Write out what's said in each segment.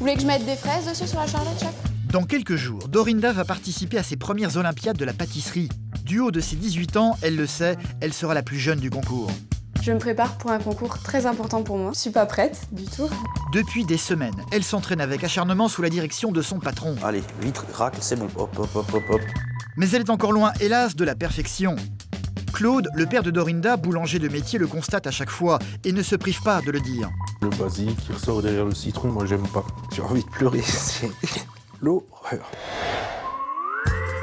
voulez que je mette des fraises dessus sur la charlotte, chef Dans quelques jours, Dorinda va participer à ses premières Olympiades de la pâtisserie. Du haut de ses 18 ans, elle le sait, elle sera la plus jeune du concours. Je me prépare pour un concours très important pour moi. Je suis pas prête du tout. Depuis des semaines, elle s'entraîne avec acharnement sous la direction de son patron. Allez, vite, racle, c'est bon. Hop, hop, hop, hop, hop. Mais elle est encore loin, hélas, de la perfection. Claude, le père de Dorinda, boulanger de métier, le constate à chaque fois et ne se prive pas de le dire. Le basilic qui ressort derrière le citron, moi j'aime pas. J'ai envie de pleurer, c'est l'horreur.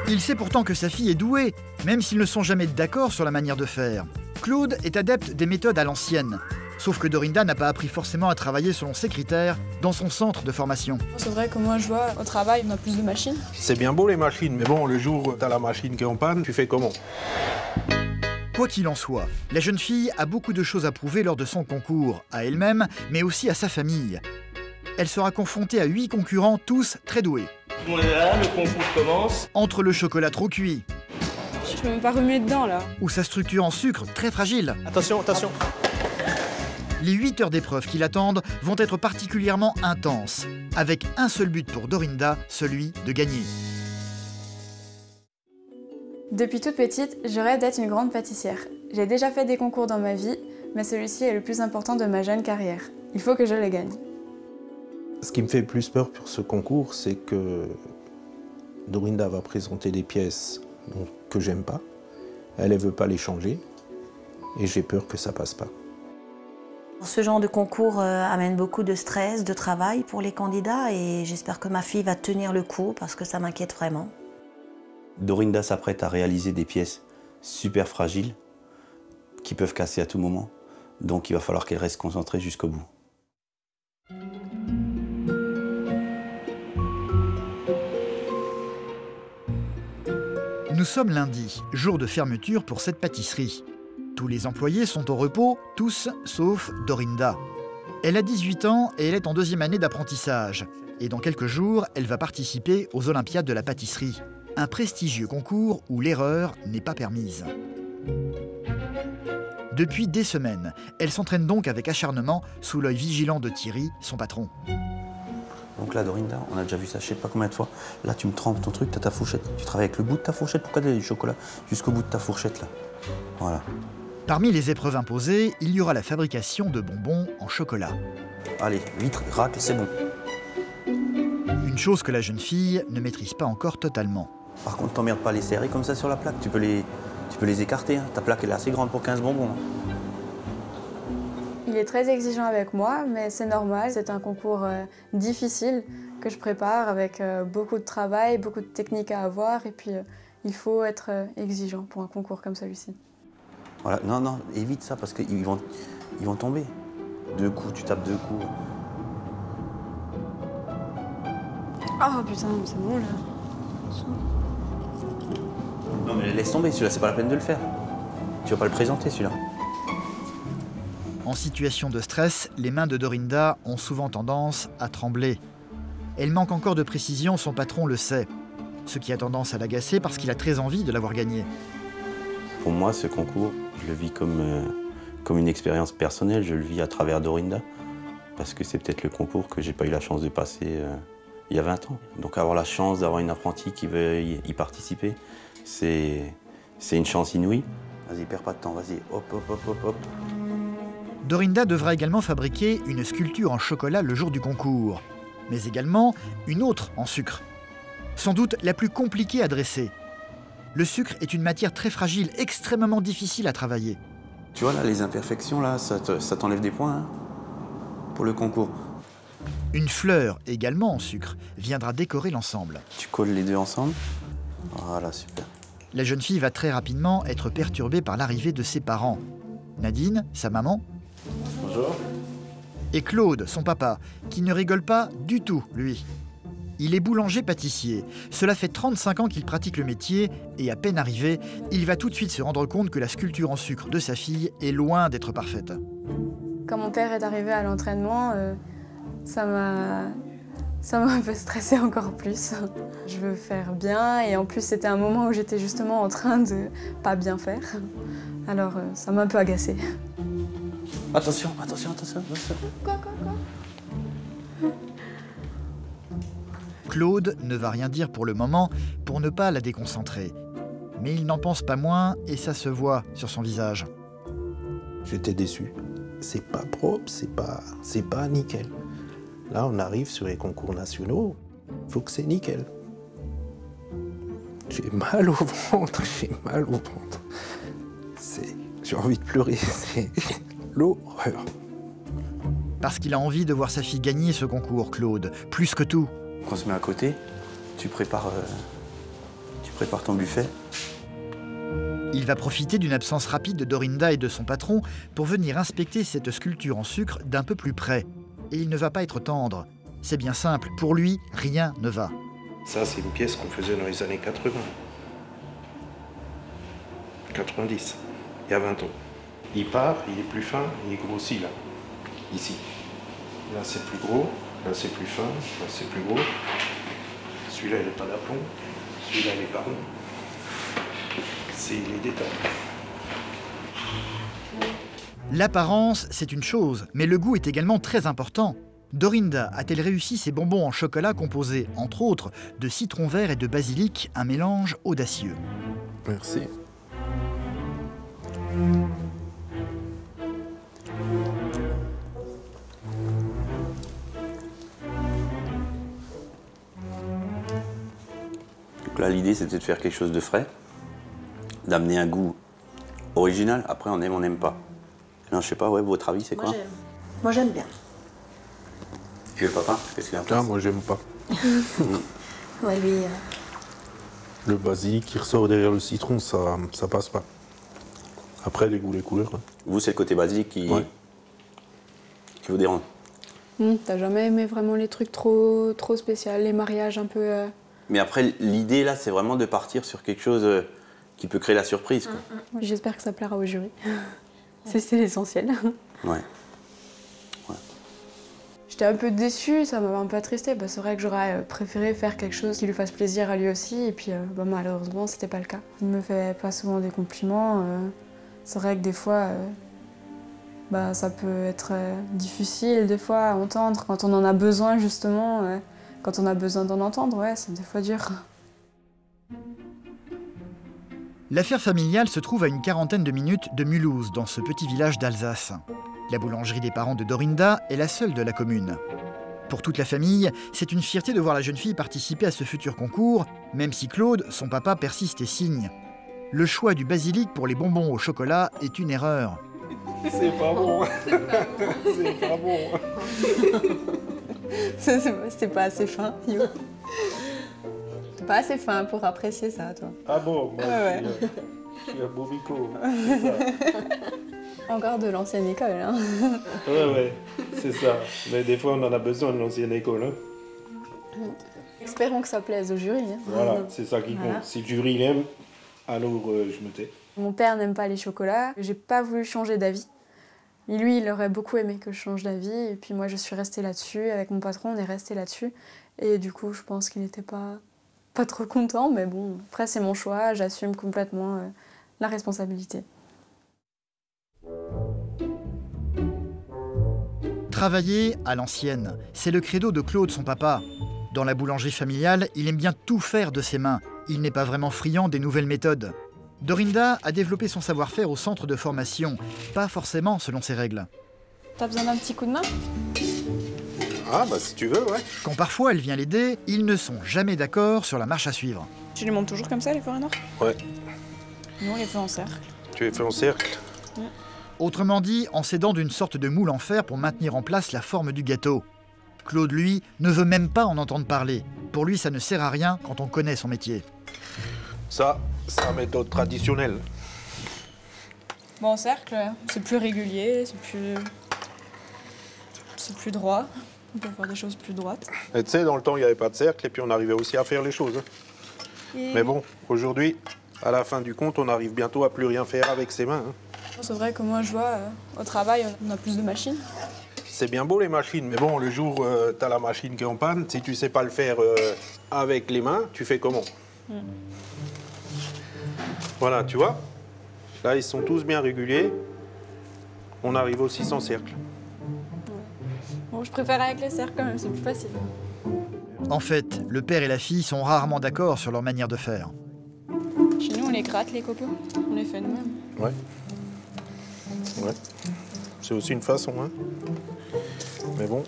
Il sait pourtant que sa fille est douée, même s'ils ne sont jamais d'accord sur la manière de faire. Claude est adepte des méthodes à l'ancienne. Sauf que Dorinda n'a pas appris forcément à travailler selon ses critères dans son centre de formation. C'est vrai que moi je vois au travail on a plus de machines. C'est bien beau les machines, mais bon, le jour où t'as la machine qui est en panne, tu fais comment? Quoi qu'il en soit, la jeune fille a beaucoup de choses à prouver lors de son concours, à elle-même, mais aussi à sa famille. Elle sera confrontée à huit concurrents, tous très doués. Est là, le concours commence. Entre le chocolat trop cuit Je peux même pas remuer dedans là. ou sa structure en sucre très fragile, Attention, attention. les 8 heures d'épreuve qui l'attendent vont être particulièrement intenses, avec un seul but pour Dorinda, celui de gagner. Depuis toute petite, je rêve d'être une grande pâtissière. J'ai déjà fait des concours dans ma vie, mais celui-ci est le plus important de ma jeune carrière. Il faut que je le gagne. Ce qui me fait le plus peur pour ce concours, c'est que Dorinda va présenter des pièces donc, que j'aime pas. Elle ne veut pas les changer. Et j'ai peur que ça passe pas. Ce genre de concours euh, amène beaucoup de stress, de travail pour les candidats et j'espère que ma fille va tenir le coup parce que ça m'inquiète vraiment. Dorinda s'apprête à réaliser des pièces super fragiles qui peuvent casser à tout moment. Donc il va falloir qu'elle reste concentrée jusqu'au bout. Nous sommes lundi, jour de fermeture pour cette pâtisserie. Tous les employés sont au repos, tous sauf Dorinda. Elle a 18 ans et elle est en deuxième année d'apprentissage. Et dans quelques jours, elle va participer aux Olympiades de la pâtisserie. Un prestigieux concours où l'erreur n'est pas permise. Depuis des semaines, elle s'entraîne donc avec acharnement sous l'œil vigilant de Thierry, son patron. Donc là, Dorinda, on a déjà vu ça, je sais pas combien de fois. Là, tu me trempes ton truc, t'as ta fourchette. Tu travailles avec le bout de ta fourchette. Pourquoi t'as du chocolat jusqu'au bout de ta fourchette là Voilà. Parmi les épreuves imposées, il y aura la fabrication de bonbons en chocolat. Allez, vite, racle, c'est bon. Une chose que la jeune fille ne maîtrise pas encore totalement. Par contre, t'emmerdes pas les serrer comme ça sur la plaque. Tu peux les, tu peux les écarter. hein. Ta plaque, elle est assez grande pour 15 bonbons. hein. Il est très exigeant avec moi, mais c'est normal. C'est un concours euh, difficile que je prépare avec euh, beaucoup de travail, beaucoup de techniques à avoir, et puis euh, il faut être euh, exigeant pour un concours comme celui-ci. Voilà. Non, non, évite ça parce qu'ils vont, ils vont tomber. Deux coups, tu tapes deux coups. Oh putain, c'est bon là. Non, mais laisse tomber, celui-là, c'est pas la peine de le faire. Tu vas pas le présenter, celui-là. En situation de stress, les mains de Dorinda ont souvent tendance à trembler. Elle manque encore de précision, son patron le sait. Ce qui a tendance à l'agacer parce qu'il a très envie de l'avoir gagné. Pour moi, ce concours, je le vis comme, euh, comme une expérience personnelle. Je le vis à travers Dorinda. Parce que c'est peut-être le concours que j'ai pas eu la chance de passer euh, il y a 20 ans. Donc avoir la chance d'avoir une apprentie qui veut y, y participer, c'est c'est une chance inouïe. Vas-y, perds pas de temps, vas-y, hop, hop, hop, hop, hop. Dorinda devra également fabriquer une sculpture en chocolat le jour du concours, mais également une autre en sucre. Sans doute la plus compliquée à dresser. Le sucre est une matière très fragile, extrêmement difficile à travailler. Tu vois là, les imperfections là, ça te- ça t'enlève des points hein, pour le concours. Une fleur, également en sucre, viendra décorer l'ensemble. Tu colles les deux ensemble. Voilà, super. La jeune fille va très rapidement être perturbée par l'arrivée de ses parents. Nadine, sa maman, Bonjour. et Claude, son papa, qui ne rigole pas du tout, lui. Il est boulanger-pâtissier. Cela fait 35 ans qu'il pratique le métier et à peine arrivé, il va tout de suite se rendre compte que la sculpture en sucre de sa fille est loin d'être parfaite. Quand mon père est arrivé à l'entraînement, euh, ça m'a ça m'a un peu stressé encore plus. Je veux faire bien et en plus c'était un moment où j'étais justement en train de pas bien faire. Alors euh, ça m'a un peu agacée. Attention, attention, attention, attention. Quoi, quoi, quoi? Claude ne va rien dire pour le moment pour ne pas la déconcentrer. Mais il n'en pense pas moins et ça se voit sur son visage. J'étais déçu. C'est pas propre, c'est pas, c'est pas nickel. Là, on arrive sur les concours nationaux, faut que c'est nickel. J'ai mal au ventre, j'ai mal au ventre. C'est, j'ai envie de pleurer, c'est l'horreur. Parce qu'il a envie de voir sa fille gagner ce concours, Claude, plus que tout. Quand on se met à côté, tu prépares, euh, tu prépares ton buffet. Il va profiter d'une absence rapide de Dorinda et de son patron pour venir inspecter cette sculpture en sucre d'un peu plus près. Et il ne va pas être tendre. C'est bien simple, pour lui, rien ne va. Ça, c'est une pièce qu'on faisait dans les années 80. 90, il y a 20 ans. Il part, il est plus fin, il est grossi là, ici. Là, c'est plus gros, là, c'est plus fin, là, c'est plus gros. Celui-là, il n'est pas d'aplomb, celui-là, il est pas rond. C'est les détails. L'apparence, c'est une chose, mais le goût est également très important. Dorinda a-t-elle réussi ses bonbons en chocolat composés, entre autres, de citron vert et de basilic, un mélange audacieux? Merci. Donc là, l'idée, c'était de faire quelque chose de frais, d'amener un goût original. Après, on aime, on n'aime pas. Non, je sais pas, ouais, votre avis, c'est quoi. Moi j'aime bien. Et le papa, qu'est-ce qu'il en Ah, pense moi, j'aime pas. Ouais, lui, euh, Le basilic qui ressort derrière le citron, ça, ça passe pas. Après, les goûts, les couleurs. hein. Vous, c'est le côté basique qui, Ouais. qui vous dérange. Hmm, T'as jamais aimé vraiment les trucs trop, trop spéciaux, les mariages un peu. euh, Mais après, l'idée, là, c'est vraiment de partir sur quelque chose euh, qui peut créer la surprise. Quoi. J'espère que ça plaira au jury. C'est c'est l'essentiel. Ouais. J'étais un peu déçue, ça m'a un peu attristé. Bah, c'est vrai que j'aurais euh, préféré faire quelque chose qui lui fasse plaisir à lui aussi, et puis euh, bah, malheureusement, c'était pas le cas. Il me fait pas souvent des compliments. euh, c'est vrai que des fois, euh, bah, ça peut être euh, difficile des fois à entendre quand on en a besoin justement. euh, quand on a besoin d'en entendre, ouais, c'est des fois dur. L'affaire familiale se trouve à une quarantaine de minutes de Mulhouse, dans ce petit village d'Alsace. La boulangerie des parents de Dorinda est la seule de la commune. Pour toute la famille, c'est une fierté de voir la jeune fille participer à ce futur concours, même si Claude, son papa, persiste et signe. Le choix du basilic pour les bonbons au chocolat est une erreur. C'est pas bon. C'est pas bon. C'était pas assez fin, pas assez fin pour apprécier ça, toi. Ah bon, moi, Ouais, je, suis, euh, je suis un. Encore de l'ancienne école, hein. Ouais, ouais, c'est ça. Mais des fois, on en a besoin de l'ancienne école. hein. Espérons que ça plaise au jury. hein. Voilà, c'est ça qui compte. Voilà. Si le jury l'aime, alors euh, je me tais. Mon père n'aime pas les chocolats. J'ai pas voulu changer d'avis. Lui, il aurait beaucoup aimé que je change d'avis. Et puis moi, je suis restée là-dessus. Avec mon patron, on est resté là-dessus. Et du coup, je pense qu'il n'était pas, pas trop content. Mais bon, après, c'est mon choix. J'assume complètement euh, la responsabilité. Travailler à l'ancienne, c'est le credo de Claude, son papa. Dans la boulangerie familiale, il aime bien tout faire de ses mains. Il n'est pas vraiment friand des nouvelles méthodes. Dorinda a développé son savoir-faire au centre de formation, pas forcément selon ses règles. T'as besoin d'un petit coup de main? Ah, bah si tu veux, ouais. Quand parfois elle vient l'aider, ils ne sont jamais d'accord sur la marche à suivre. Tu les montes toujours comme ça, les forêts noires? Ouais. Nous, on les fait en cercle. Tu es fait en cercle? Autrement dit, en s'aidant d'une sorte de moule en fer pour maintenir en place la forme du gâteau. Claude, lui, ne veut même pas en entendre parler. Pour lui, ça ne sert à rien quand on connaît son métier. Ça, c'est la méthode traditionnelle. Bon, en cercle, c'est plus régulier, c'est plus. C'est plus droit. On peut faire des choses plus droites. Et tu sais, dans le temps, il n'y avait pas de cercle et puis on arrivait aussi à faire les choses. Mais bon, aujourd'hui, à la fin du compte, on arrive bientôt à plus rien faire avec ses mains. hein. C'est vrai que moi, je vois, euh, au travail, on a plus de machines. C'est bien beau les machines, mais bon, le jour où tu as la machine qui est en panne, si tu sais pas le faire euh, avec les mains, tu fais comment? Voilà, tu vois? Là, ils sont tous bien réguliers. On arrive aussi sans cercle. Bon, je préfère avec les cercles quand même, c'est plus facile. En fait, le père et la fille sont rarement d'accord sur leur manière de faire. Chez nous, on les gratte, les copeaux. On les fait nous-mêmes. Ouais. Ouais. C'est aussi une façon, hein. Mais bon,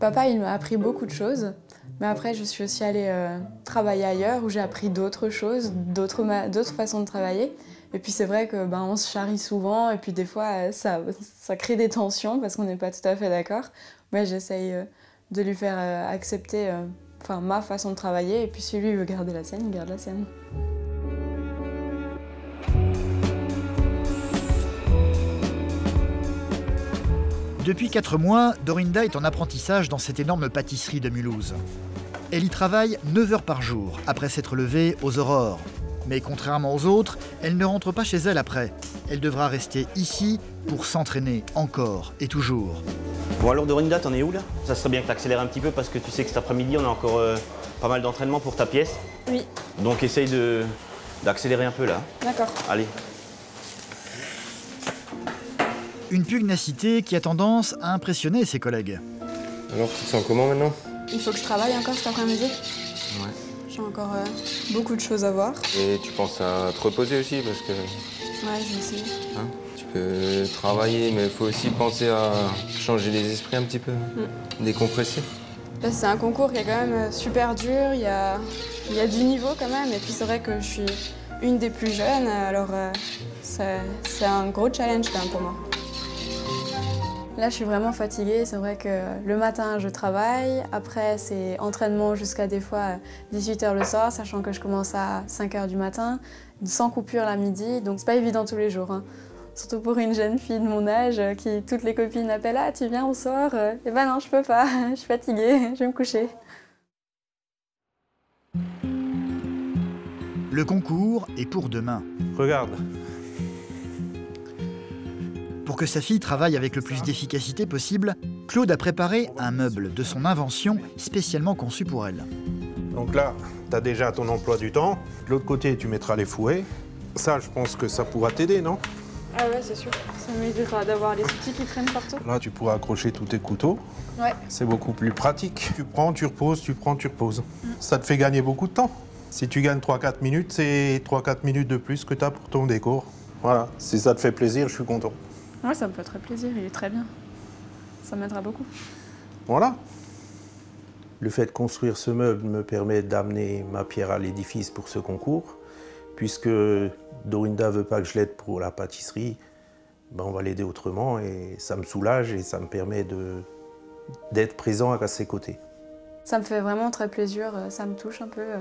Papa, il m'a appris beaucoup de choses. Mais après, je suis aussi allée euh, travailler ailleurs où j'ai appris d'autres choses, d'autres façons de travailler. Et puis c'est vrai que ben, on se charrie souvent et puis des fois euh, ça, crée des tensions parce qu'on n'est pas tout à fait d'accord. Mais j'essaye euh, de lui faire euh, accepter enfin, ma façon de travailler et puis si lui veut garder la sienne, il garde la sienne. Depuis 4 mois, Dorinda est en apprentissage dans cette énorme pâtisserie de Mulhouse. Elle y travaille 9 heures par jour, après s'être levée aux aurores. Mais contrairement aux autres, elle ne rentre pas chez elle après. Elle devra rester ici pour s'entraîner encore et toujours. Bon alors Dorinda, t'en es où là? Ça serait bien que t'accélères un petit peu parce que tu sais que cet après-midi on a encore euh, pas mal d'entraînement pour ta pièce. Oui, Donc essaye de d'accélérer un peu là. d'accord. Allez. Une pugnacité qui a tendance à impressionner ses collègues. Alors, tu te sens comment maintenant? Il faut que je travaille encore cet après-midi. J'ai encore euh, beaucoup de choses à voir. Et tu penses à te reposer aussi parce que Ouais, je vais essayer. hein, tu peux travailler, mais il faut aussi penser à changer les esprits un petit peu, décompresser. Là, c'est un concours qui est quand même euh, super dur. Il y a, il y a du niveau quand même. Et puis, c'est vrai que je suis une des plus jeunes. Alors, euh, c'est un gros challenge quand même pour moi. Là, je suis vraiment fatiguée. C'est vrai que le matin, je travaille. Après, c'est entraînement jusqu'à des fois 18h le soir, sachant que je commence à 5h du matin, sans coupure la midi. Donc, c'est pas évident tous les jours. hein. Surtout pour une jeune fille de mon âge euh, qui toutes les copines appellent Ah, tu viens, on sort Euh, Eh ben non, je peux pas, je suis fatiguée, je vais me coucher. Le concours est pour demain. regarde. Pour que sa fille travaille avec le plus d'efficacité possible, Claude a préparé un meuble de son invention spécialement conçu pour elle. Donc là, tu as déjà ton emploi du temps. De l'autre côté, tu mettras les fouets. Ça, je pense que ça pourra t'aider, non? Ah ouais, c'est sûr. Ça m'aidera d'avoir les outils qui traînent partout. Là, tu pourras accrocher tous tes couteaux. Ouais. C'est beaucoup plus pratique. Tu prends, tu reposes, tu prends, tu reposes. Ça te fait gagner beaucoup de temps. Si tu gagnes 3-4 minutes, c'est 3-4 minutes de plus que tu as pour ton décor. Voilà, si ça te fait plaisir, je suis content. Ouais, ça me fait très plaisir, il est très bien. Ça m'aidera beaucoup. Voilà. Le fait de construire ce meuble me permet d'amener ma pierre à l'édifice pour ce concours. Puisque Dorinda veut pas que je l'aide pour la pâtisserie, ben on va l'aider autrement et ça me soulage et ça me permet de- d'être présent à ses côtés. Ça me fait vraiment très plaisir, euh, ça me touche un peu. euh,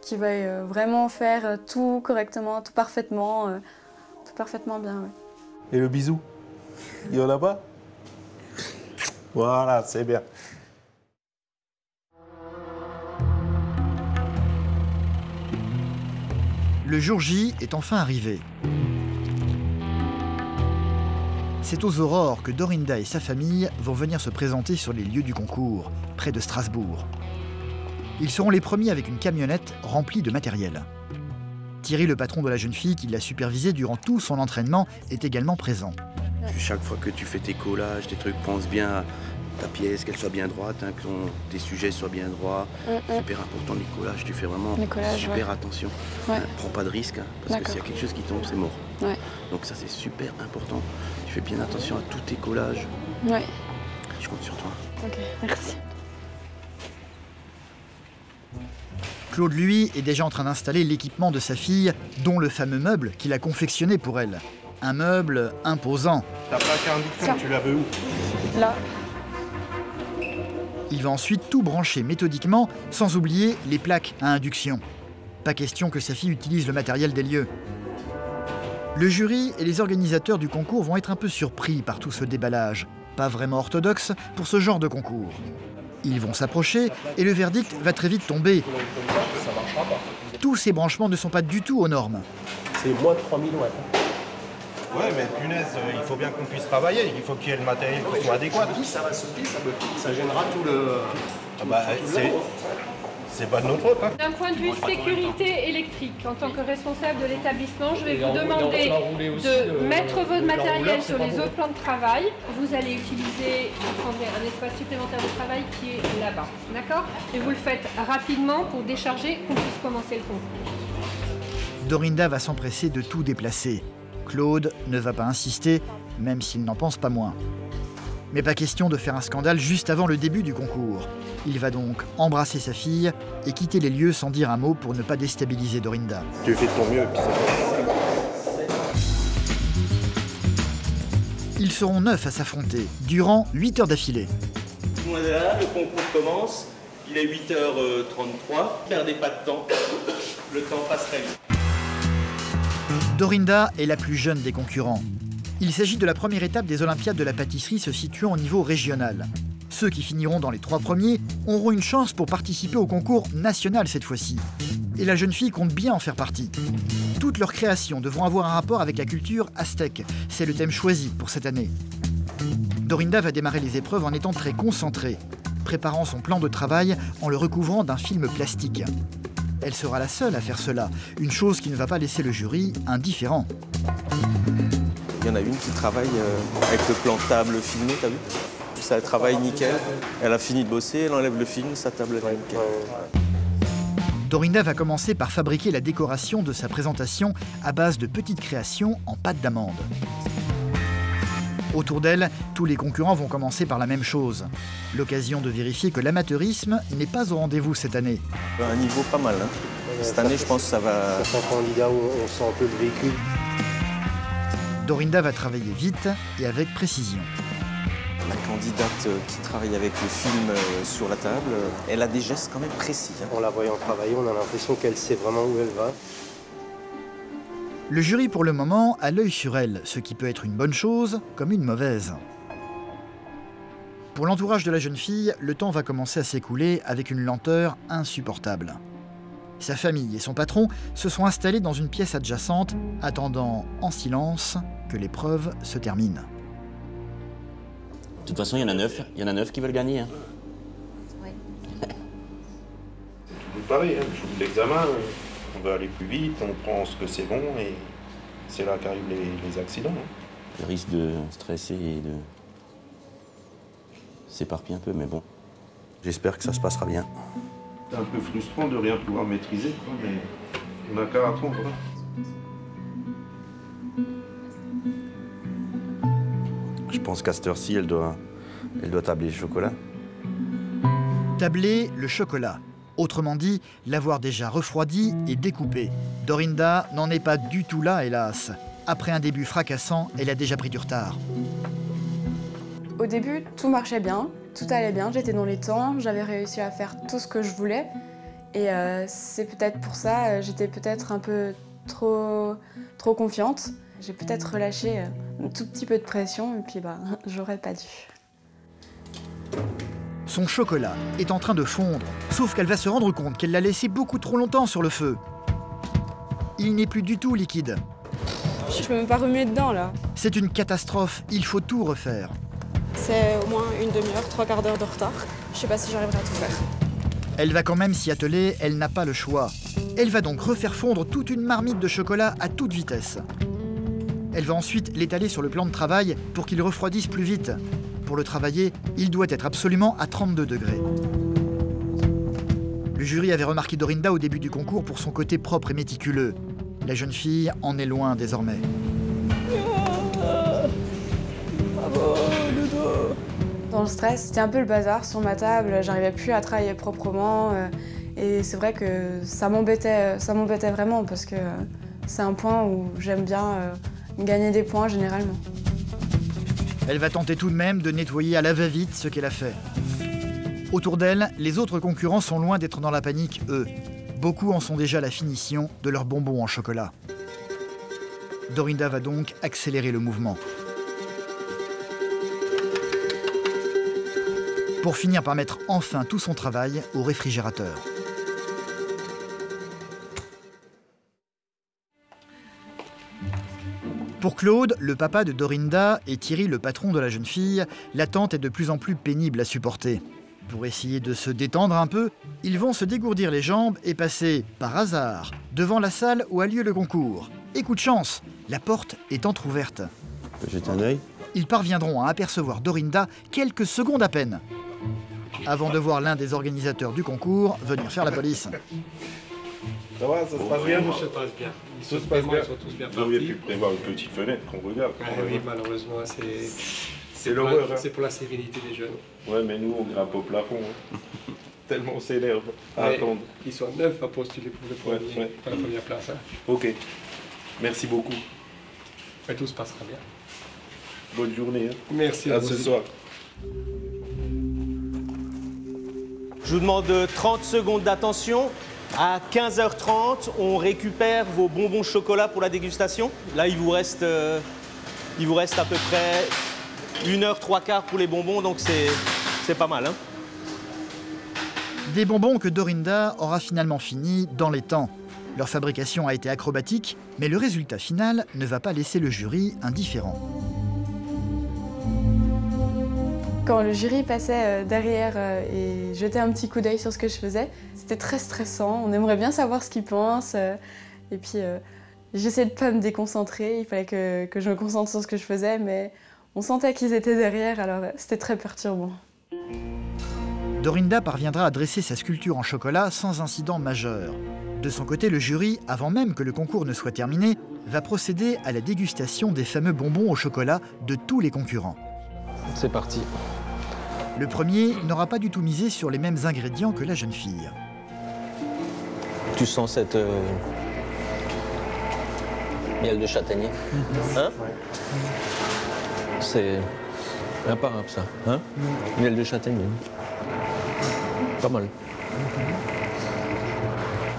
Qu'il veuille euh, vraiment faire tout correctement, tout parfaitement, tout parfaitement bien. ouais. Et le bisou? Il y en a pas? Voilà, c'est bien. Le jour J est enfin arrivé. C'est aux aurores que Dorinda et sa famille vont venir se présenter sur les lieux du concours, près de Strasbourg. Ils seront les premiers avec une camionnette remplie de matériel. Thierry, le patron de la jeune fille qui l'a supervisé durant tout son entraînement, est également présent. Puis chaque fois que tu fais tes collages, tes trucs, pense bien à ta pièce, qu'elle soit bien droite, hein, que ton- tes sujets soient bien droits. Super important les collages, tu fais vraiment collages, super attention. Ouais. Hein, prends pas de risque, hein, parce que s'il y a quelque chose qui tombe, c'est mort. Ouais. Donc ça c'est super important. Tu fais bien attention à tous tes collages. Ouais, Je compte sur toi. ok, merci. Claude, lui, est déjà en train d'installer l'équipement de sa fille, dont le fameux meuble qu'il a confectionné pour elle. Un meuble imposant. Ta plaque à induction, tu la veux où Là, Il va ensuite tout brancher méthodiquement, sans oublier les plaques à induction. Pas question que sa fille utilise le matériel des lieux. Le jury et les organisateurs du concours vont être un peu surpris par tout ce déballage, pas vraiment orthodoxe pour ce genre de concours. Ils vont s'approcher et le verdict va très vite tomber. Tous ces branchements ne sont pas du tout aux normes. C'est moins de 3000 watts. Ouais, mais punaise, euh, il faut bien qu'on puisse travailler. Il faut qu'il y ait le matériel qui soit adéquat. ça va sauter, ça, ça gênera tout le. Ah bah, c'est- C'est pas de notre faute. Hein. D'un point de vue sécurité électrique, en tant que responsable de l'établissement, je vais vous demander de mettre votre matériel sur les autres plans de travail. Vous allez utiliser, vous prendrez un espace supplémentaire de travail qui est là-bas. D'accord? Et vous le faites rapidement pour décharger, qu'on puisse commencer le concours. Dorinda va s'empresser de tout déplacer. Claude ne va pas insister, même s'il n'en pense pas moins. Mais pas question de faire un scandale juste avant le début du concours. Il va donc embrasser sa fille et quitter les lieux sans dire un mot pour ne pas déstabiliser Dorinda. Tu fais de ton mieux. Ils seront neuf à s'affronter durant 8 heures d'affilée. Voilà, le concours commence. Il est 8h33. Perdez pas de temps. Le temps passe très vite. Dorinda est la plus jeune des concurrents. Il s'agit de la première étape des Olympiades de la pâtisserie se situant au niveau régional. Ceux qui finiront dans les trois premiers auront une chance pour participer au concours national cette fois-ci. Et la jeune fille compte bien en faire partie. Toutes leurs créations devront avoir un rapport avec la culture aztèque. C'est le thème choisi pour cette année. Dorinda va démarrer les épreuves en étant très concentrée, préparant son plan de travail en le recouvrant d'un film plastique. Elle sera la seule à faire cela, une chose qui ne va pas laisser le jury indifférent. Il y en a une qui travaille euh, avec le plan table filmé, t'as vu Ça travaille nickel. Elle a fini de bosser, elle enlève le film, sa table est nickel. Dorinda va commencer par fabriquer la décoration de sa présentation à base de petites créations en pâte d'amande. Autour d'elle, tous les concurrents vont commencer par la même chose. L'occasion de vérifier que l'amateurisme n'est pas au rendez-vous cette année. Un niveau pas mal. Hein. Cette année, je pense que ça va. C'est un candidat où on sent un peu le véhicule. Dorinda va travailler vite et avec précision. La candidate euh, qui travaille avec le film euh, sur la table, euh, elle a des gestes quand même précis. hein. En la voyant travailler, on a l'impression qu'elle sait vraiment où elle va. Le jury pour le moment a l'œil sur elle, ce qui peut être une bonne chose comme une mauvaise. Pour l'entourage de la jeune fille, le temps va commencer à s'écouler avec une lenteur insupportable. Sa famille et son patron se sont installés dans une pièce adjacente, attendant en silence que l'épreuve se termine. De toute façon, il y en a neuf. Il y en a neuf qui veulent gagner. hein. Vous pareil, hein, le jour de l'examen, on veut aller plus vite, on pense que c'est bon et c'est là qu'arrivent les, les accidents. hein. Le risque de stresser et de s'éparpiller un peu, mais bon. J'espère que ça se passera bien. C'est un peu frustrant de rien pouvoir maîtriser, quoi, mais on n'a qu'à attendre. hein. Je pense qu'à cette heure-ci, elle doit, elle doit tabler le chocolat. Tabler le chocolat. Autrement dit, l'avoir déjà refroidi et découpé. Dorinda n'en est pas du tout là, hélas. Après un début fracassant, elle a déjà pris du retard. Au début, tout marchait bien, tout allait bien, j'étais dans les temps, j'avais réussi à faire tout ce que je voulais. Et euh, c'est peut-être pour ça, euh, j'étais peut-être un peu trop, trop confiante. J'ai peut-être relâché euh, un tout petit peu de pression et puis bah, j'aurais pas dû. Son chocolat est en train de fondre, sauf qu'elle va se rendre compte qu'elle l'a laissé beaucoup trop longtemps sur le feu. Il n'est plus du tout liquide. Je peux même pas remuer dedans là. C'est une catastrophe, il faut tout refaire. C'est au moins une demi-heure, trois quarts d'heure de retard. Je sais pas si j'arriverai à tout faire. Elle va quand même s'y atteler, elle n'a pas le choix. Elle va donc refaire fondre toute une marmite de chocolat à toute vitesse. Elle va ensuite l'étaler sur le plan de travail pour qu'il refroidisse plus vite. Pour le travailler, il doit être absolument à 32 degrés. Le jury avait remarqué Dorinda au début du concours pour son côté propre et méticuleux. La jeune fille en est loin désormais. Dans le stress, c'était un peu le bazar sur ma table, j'arrivais plus à travailler proprement. euh, Et c'est vrai que ça m'embêtait, ça m'embêtait vraiment parce que euh, c'est un point où j'aime bien euh, gagner des points généralement. Elle va tenter tout de même de nettoyer à la va-vite ce qu'elle a fait. Autour d'elle, les autres concurrents sont loin d'être dans la panique, eux. Beaucoup en sont déjà la finition de leurs bonbons en chocolat. Dorinda va donc accélérer le mouvement. Pour finir par mettre enfin tout son travail au réfrigérateur. Pour Claude, le papa de Dorinda, et Thierry, le patron de la jeune fille, l'attente est de plus en plus pénible à supporter. Pour essayer de se détendre un peu, ils vont se dégourdir les jambes et passer, par hasard, devant la salle où a lieu le concours. Et coup de chance, la porte est entr'ouverte. Jeter un œil. Ils parviendront à apercevoir Dorinda quelques secondes à peine, avant de voir l'un des organisateurs du concours venir faire la police. Ça va, ça se passe bien Tout se passe bien. Ils Tout se passe bien. Ils sont tous bien Vous auriez partis. pu prévoir une petite fenêtre qu'on regarde. Ouais, oui, malheureusement, c'est C'est l'horreur. hein. C'est pour la sérénité des jeunes. Ouais, mais nous, on grimpe au plafond. hein. Tellement on s'énerve à Mais attendre. Ils sont neuf à postuler pour, le premier, ouais. pour la première place. hein. Ok. Merci beaucoup. Mais tout se passera bien. Bonne journée. hein. Merci À vous ce aussi. soir. Je vous demande 30 secondes d'attention. À 15h30, on récupère vos bonbons chocolat pour la dégustation. Là, il vous reste, euh, il vous reste à peu près une heure, trois quarts pour les bonbons, donc c'est pas mal. hein. Des bonbons que Dorinda aura finalement fini dans les temps. Leur fabrication a été acrobatique, mais le résultat final ne va pas laisser le jury indifférent. Quand le jury passait euh, derrière euh, et jetait un petit coup d'œil sur ce que je faisais, c'était très stressant. On aimerait bien savoir ce qu'ils pensent. euh, et puis, j'essayais de pas me déconcentrer. Il fallait que, que je me concentre sur ce que je faisais, mais on sentait qu'ils étaient derrière, alors c'était très perturbant. Dorinda parviendra à dresser sa sculpture en chocolat sans incident majeur. De son côté, le jury, avant même que le concours ne soit terminé, va procéder à la dégustation des fameux bonbons au chocolat de tous les concurrents. C'est parti. Le premier n'aura pas du tout misé sur les mêmes ingrédients que la jeune fille. Tu sens cette euh, miel de châtaignier Hein C'est imparable ça. Hein Miel de châtaignier. Pas mal.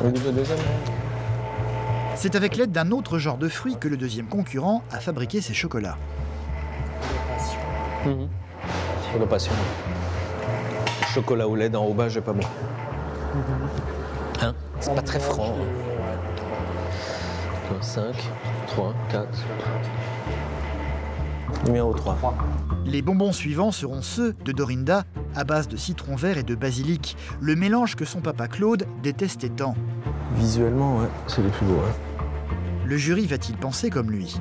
On goûte le deuxième C'est avec l'aide d'un autre genre de fruit que le deuxième concurrent a fabriqué ses chocolats. Mhm. Passion. Chocolat au lait d'enrobage est pas bon. Hein? C'est pas très franc. 5, 3, 4. Numéro 3. Les bonbons suivants seront ceux de Dorinda, à base de citron vert et de basilic, le mélange que son papa Claude détestait tant. Visuellement, ouais, c'est les plus beaux. hein. Le jury va-t-il penser comme lui?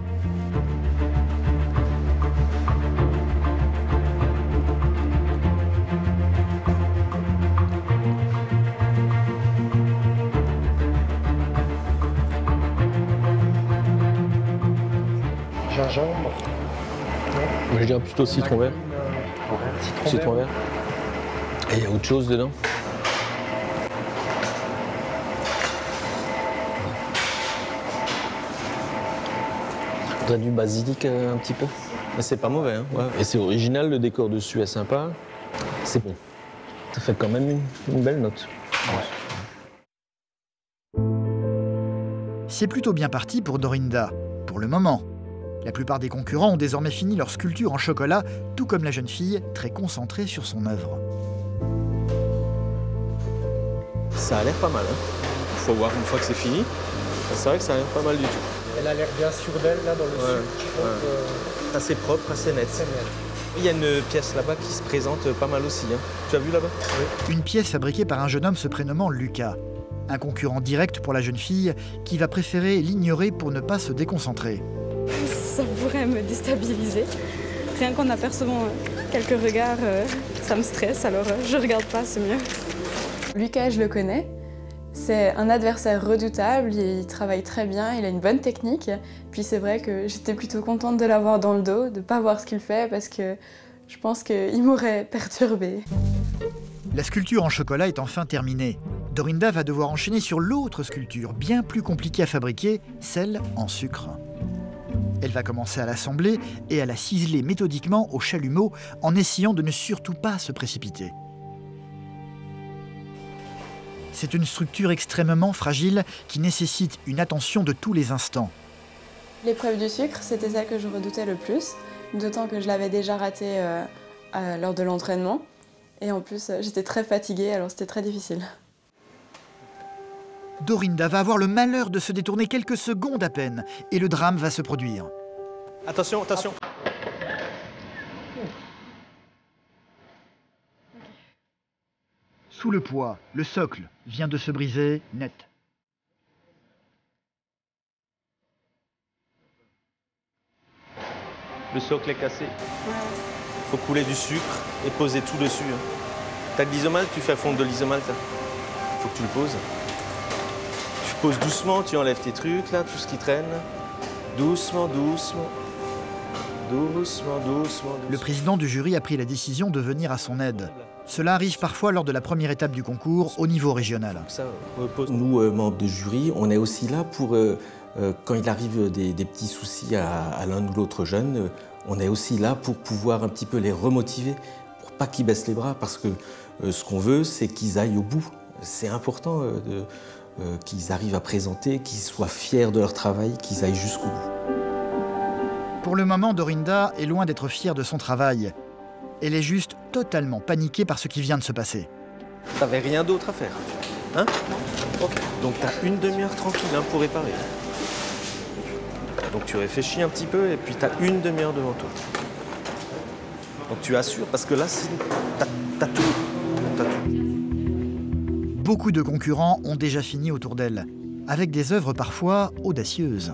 Gingembre. Moi, je dirais plutôt citron vert. Citron vert. Et il y a autre chose dedans On a du basilic euh, un petit peu. Mais c'est pas mauvais. Hein, ouais. Et c'est original, le décor dessus est sympa. C'est bon. Ça fait quand même une, une belle note. C'est plutôt bien parti pour Dorinda, pour le moment. La plupart des concurrents ont désormais fini leur sculpture en chocolat, tout comme la jeune fille, très concentrée sur son œuvre. Ça a l'air pas mal. Hein. Faut voir une fois que c'est fini. C'est vrai que ça a l'air pas mal du tout. Elle a l'air bien sûre d'elle là dans le Ouais, sucre. ouais. donc, euh, Assez propre, assez net. c'est net. Il y a une pièce là-bas qui se présente pas mal aussi. hein. Tu as vu là-bas? Une pièce fabriquée par un jeune homme se prénommant Lucas. Un concurrent direct pour la jeune fille qui va préférer l'ignorer pour ne pas se déconcentrer. Ça pourrait me déstabiliser. Rien qu'en apercevant euh, quelques regards, euh, ça me stresse, alors euh, je regarde pas, c'est mieux. Lucas, je le connais. C'est un adversaire redoutable, il travaille très bien, il a une bonne technique. Puis c'est vrai que j'étais plutôt contente de l'avoir dans le dos, de pas voir ce qu'il fait, parce que je pense qu'il m'aurait perturbée. La sculpture en chocolat est enfin terminée. Dorinda va devoir enchaîner sur l'autre sculpture, bien plus compliquée à fabriquer, celle en sucre. Elle va commencer à l'assembler et à la ciseler méthodiquement au chalumeau en essayant de ne surtout pas se précipiter. C'est une structure extrêmement fragile qui nécessite une attention de tous les instants. L'épreuve du sucre, c'était celle que je redoutais le plus, d'autant que je l'avais déjà ratée euh, à- lors de l'entraînement. Et en plus, euh, j'étais très fatiguée, alors c'était très difficile. Dorinda va avoir le malheur de se détourner quelques secondes à peine et le drame va se produire. Attention, attention. Sous le poids, le socle vient de se briser net. Le socle est cassé. Il faut couler du sucre et poser tout dessus. hein. T'as de l'isomalt, tu fais fondre de l'isomalt. Il faut que tu le poses. Poses doucement, tu enlèves tes trucs là, tout ce qui traîne. Doucement, doucement. Doucement, doucement, doucement. Le président du jury a pris la décision de venir à son aide. Cela arrive parfois lors de la première étape du concours au niveau régional. Ça repose. Nous, euh, membres de jury, on est aussi là pour, euh, euh, quand il arrive des, des petits soucis à, à l'un ou l'autre jeune, euh, on est aussi là pour pouvoir un petit peu les remotiver, pour pas qu'ils baissent les bras, parce que euh, ce qu'on veut, c'est qu'ils aillent au bout. C'est important euh, de- euh, qu'ils arrivent à présenter, qu'ils soient fiers de leur travail, qu'ils aillent jusqu'au bout. Pour le moment, Dorinda est loin d'être fière de son travail. Elle est juste totalement paniquée par ce qui vient de se passer. T'avais rien d'autre à faire Hein? Ok. Donc t'as une demi-heure tranquille hein, pour réparer. Donc tu réfléchis un petit peu et puis t'as une demi-heure devant toi. Donc tu assures parce que là, c'est- t'as t'as tout. Beaucoup de concurrents ont déjà fini autour d'elle, avec des œuvres parfois audacieuses.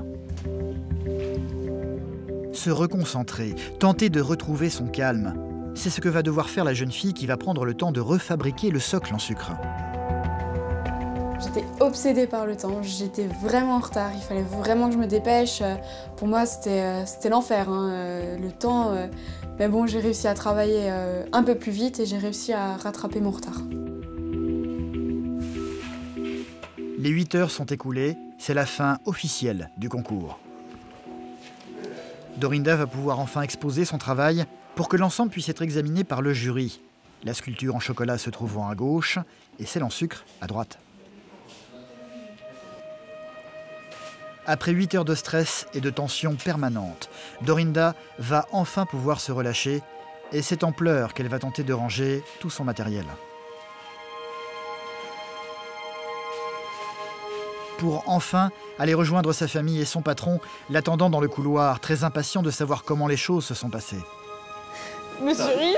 Se reconcentrer, tenter de retrouver son calme, c'est ce que va devoir faire la jeune fille qui va prendre le temps de refabriquer le socle en sucre. J'étais obsédée par le temps, j'étais vraiment en retard, il fallait vraiment que je me dépêche. Pour moi, c'était euh, l'enfer, hein, euh, le temps. euh, Mais bon, j'ai réussi à travailler un peu plus vite et j'ai réussi à rattraper mon retard. Les 8 heures sont écoulées, c'est la fin officielle du concours. Dorinda va pouvoir enfin exposer son travail pour que l'ensemble puisse être examiné par le jury. La sculpture en chocolat se trouvant à gauche et celle en sucre à droite. Après 8 heures de stress et de tension permanente, Dorinda va enfin pouvoir se relâcher et c'est en pleurs qu'elle va tenter de ranger tout son matériel. Pour enfin aller rejoindre sa famille et son patron, l'attendant dans le couloir, très impatient de savoir comment les choses se sont passées. Monsieur Riz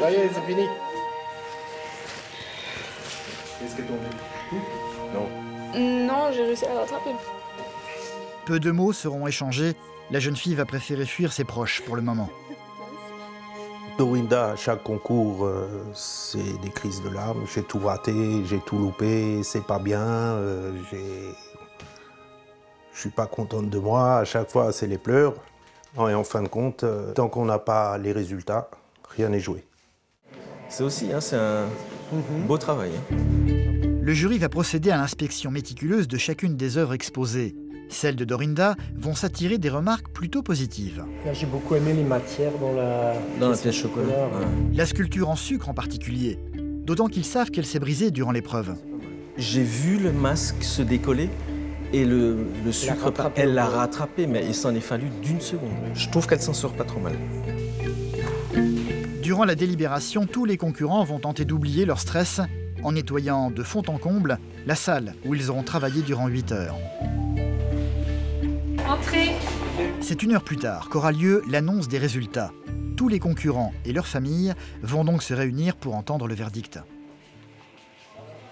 Ça y est, c'est fini. Est-ce que tombé? Non. Non, j'ai réussi à le rattraper. Peu de mots seront échangés, la jeune fille va préférer fuir ses proches pour le moment. Dorinda, à chaque concours, euh, c'est des crises de larmes. J'ai tout raté, j'ai tout loupé, c'est pas bien, euh, j'ai- je suis pas contente de moi. À chaque fois, c'est les pleurs. Et en fin de compte, euh, tant qu'on n'a pas les résultats, rien n'est joué. C'est aussi, hein, c'est un beau travail. hein. Le jury va procéder à l'inspection méticuleuse de chacune des œuvres exposées. Celles de Dorinda vont s'attirer des remarques plutôt positives. Là, j'ai beaucoup aimé les matières dans la, Dans la pièce chocolat. ouais. La sculpture en sucre en particulier, d'autant qu'ils savent qu'elle s'est brisée durant l'épreuve. J'ai vu le masque se décoller et le, le sucre, rattrapé elle l'a rattrapé, mais il s'en est fallu d'une seconde. Je trouve qu'elle s'en sort pas trop mal. Durant la délibération, tous les concurrents vont tenter d'oublier leur stress en nettoyant de fond en comble la salle où ils auront travaillé durant 8 heures. C'est une heure plus tard qu'aura lieu l'annonce des résultats. Tous les concurrents et leurs familles vont donc se réunir pour entendre le verdict.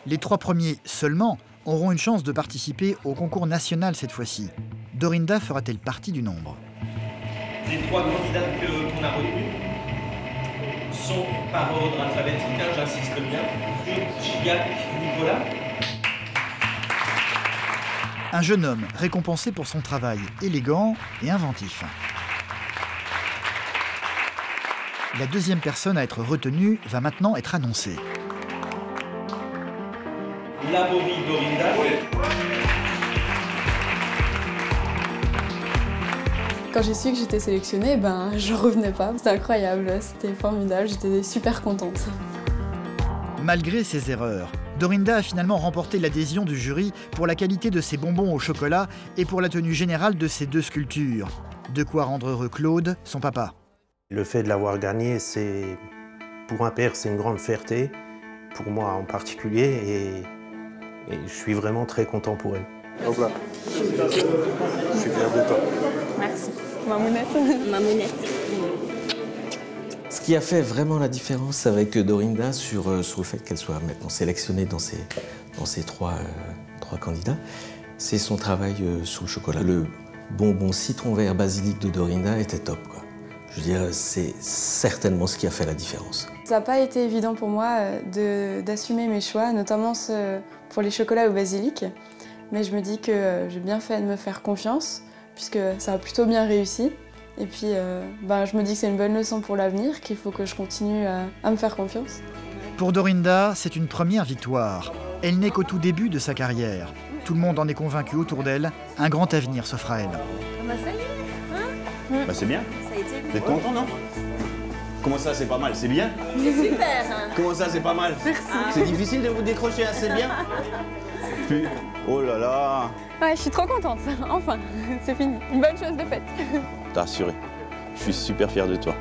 Les trois premiers seulement auront une chance de participer au concours national cette fois-ci. Dorinda fera-t-elle partie du nombre? Les trois candidats que- qu'on a retenus sont par ordre alphabétique, hein, j'insiste bien. Nicolas. Un jeune homme récompensé pour son travail élégant et inventif. La deuxième personne à être retenue va maintenant être annoncée. Labori Dorinda. Quand j'ai su que j'étais sélectionnée, ben je revenais pas. C'était incroyable, c'était formidable, j'étais super contente. Malgré ses erreurs, Dorinda a finalement remporté l'adhésion du jury pour la qualité de ses bonbons au chocolat et pour la tenue générale de ses deux sculptures. De quoi rendre heureux Claude, son papa. Le fait de l'avoir gagné, c'est pour un père, c'est une grande fierté, pour moi en particulier, et, et je suis vraiment très content pour elle. Hop là. Je suis fier de toi. Merci. Mamounette. Mamounette. Qui a fait vraiment la différence avec Dorinda sur, euh, le fait qu'elle soit maintenant sélectionnée dans ces, euh, trois candidats, c'est son travail euh, sur le chocolat. Le bonbon citron vert basilic de Dorinda était top. Je veux dire, c'est certainement ce qui a fait la différence. Ça n'a pas été évident pour moi d'assumer mes choix, notamment pour les chocolats au basilic. Mais je me dis que j'ai bien fait de me faire confiance, puisque ça a plutôt bien réussi. Et puis, euh, ben, je me dis que c'est une bonne leçon pour l'avenir, qu'il faut que je continue à, à me faire confiance. Pour Dorinda, c'est une première victoire. Elle n'est qu'au tout début de sa carrière. Tout le monde en est convaincu autour d'elle. Un grand avenir s'offre à elle. bah ça y est, hein Bah c'est bien. Ça a été êtes content, non Comment ça, c'est pas mal C'est bien C'est super hein. Comment ça, c'est pas mal Merci. C'est difficile de vous décrocher assez bien Puis- Oh là là Ouais, je suis trop contente. Enfin, c'est fini. Une bonne chose de faite. T'as. Je suis super fier de toi.